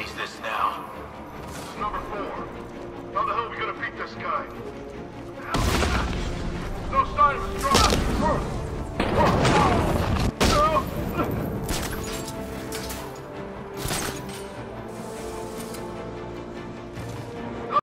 manage this now.